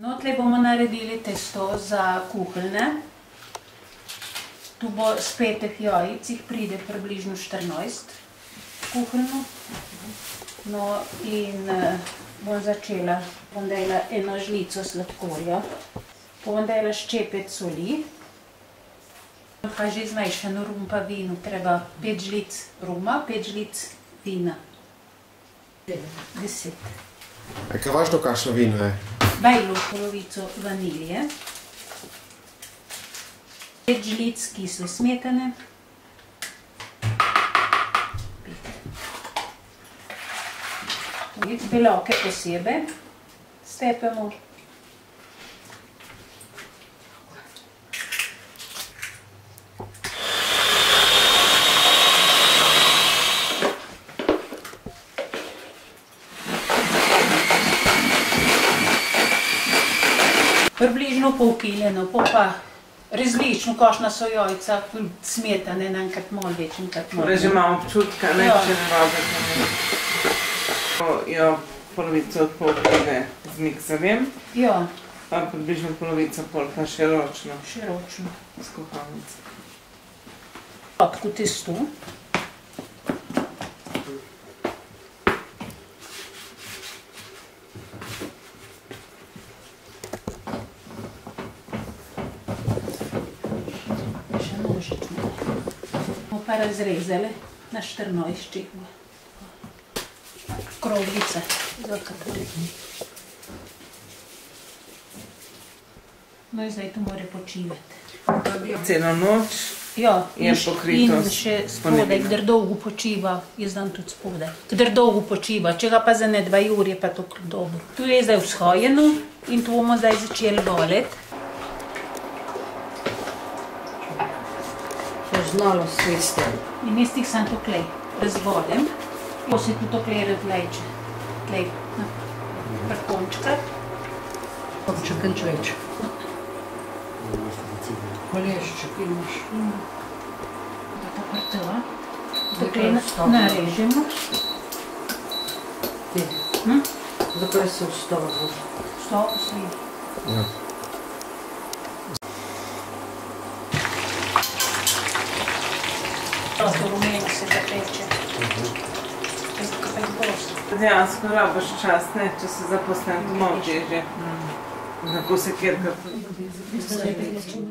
No, tle bomo naredili testo za kuheljne. Tu bo z petih jajc, jih pride približno 14 kuheljno. No, in eh, bom začela, bom dala eno žlico sladkorja, bom dala ščepec soli, pa že zmešano rum pa vino, treba 5 žlic ruma, 5 žlic vina. 10. E che važno kakšno vino je? Bejlo polovico vanilije, 5 žlic kisle smetane, Pet. Beloke posebej stepemo. Približno pol kile, no, pol pa različno, kakšna so jajca, smetane, enkrat malo več, enkrat malo Torej že imamo občutka, ne, Ja. če ne rabite. Jo, polovico od pol kile z mikserjem, Ja, pa približno polovico pol pa še ročno širočno. s kuhalnico. Kratko testo. Še nožično. Bomo pa razrezali na 14 čihmo. Kroglice za katarine. No in zdaj to mora počivati. Celo noč, Ja, Je pokrito in še spodaj, kdor dolgo počiva, jaz dam tudi spodaj. Kdor dolgo počiva, če ga pa za ne dva ur je pa to dobro. Tu je zdaj vzhojeno in to bomo zdaj začeli voleti. Znalo sveste. In jaz jih sam toklej razvolim, to se tudi toklej razvleče. Tlej, na prkončka. Če kanč več. Kolešček imaš. Da to prteva. Zdaj Toklej pa vstavimo. narežemo. Ti. Hm? Zakaj se vstavil? Sto svi. Ja. Prosto rumeno se jih gost. dejansko rabiš čas, ne, če se zaposlen domov že že. Tako se kjerkrat. Zdaj pa jih